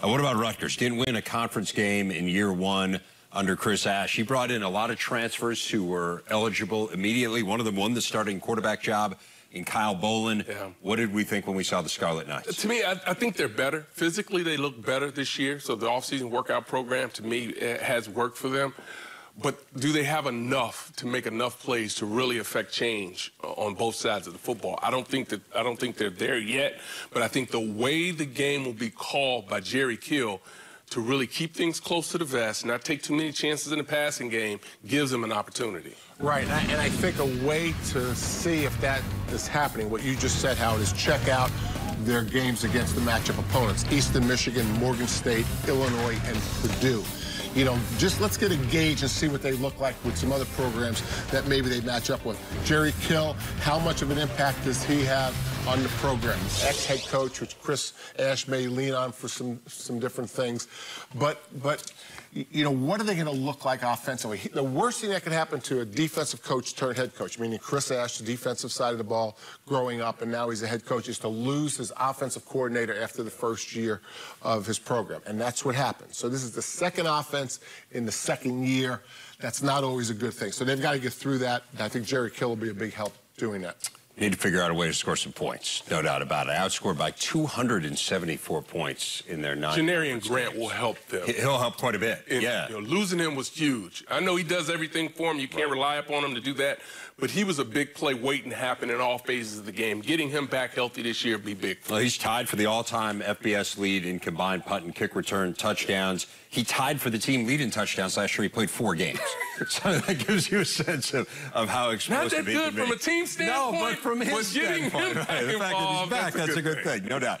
Uh, what about Rutgers? Didn't win a conference game in year one under Chris Ash. He brought in a lot of transfers who were eligible immediately. One of them won the starting quarterback job in Kyle Bolin. Yeah. What did we think when we saw the Scarlet Knights? To me, I, I, think they're better. Physically, they look better this year. So the offseason workout program, to me, has worked for them. But do they have enough to make enough plays to really affect change on both sides of the football? I don't think that I don't think they're there yet. But I think the way the game will be called by Jerry Kill to really keep things close to the vest, not take too many chances in the passing game, gives them an opportunity. Right, and I, and I think a way to see if that is happening, what you just said, Howard, is check out their games against the matchup opponents, Eastern Michigan, Morgan State, Illinois, and Purdue you know, just let's get a gauge and see what they look like with some other programs that maybe they match up with. Jerry Kill, how much of an impact does he have on the program? Ex-head coach, which Chris Ash may lean on for some some different things, but but you know, what are they going to look like offensively? The worst thing that could happen to a defensive coach turned head coach, meaning Chris Ash, the defensive side of the ball, growing up, and now he's a head coach, is to lose his offensive coordinator after the first year of his program. And that's what happened. So this is the second offense in the second year. That's not always a good thing. So they've got to get through that. And I think Jerry Kill will be a big help doing that. Need to figure out a way to score some points, no doubt about it. Outscored by 274 points in their nine. Janarian Grant will help them. He'll help quite a bit. And, yeah. You know, losing him was huge. I know he does everything for him. You can't right. rely upon him to do that. But he was a big play waiting to happen in all phases of the game. Getting him back healthy this year would be big. Well, he's tied for the all-time FBS lead in combined punt and kick return touchdowns. He tied for the team lead in touchdowns last year. He played four games. so that gives you a sense of, of how explosive Not that good from a team standpoint. No, but from his standpoint, right, the fact that he's back, that's, that's a good, thing. thing, no doubt.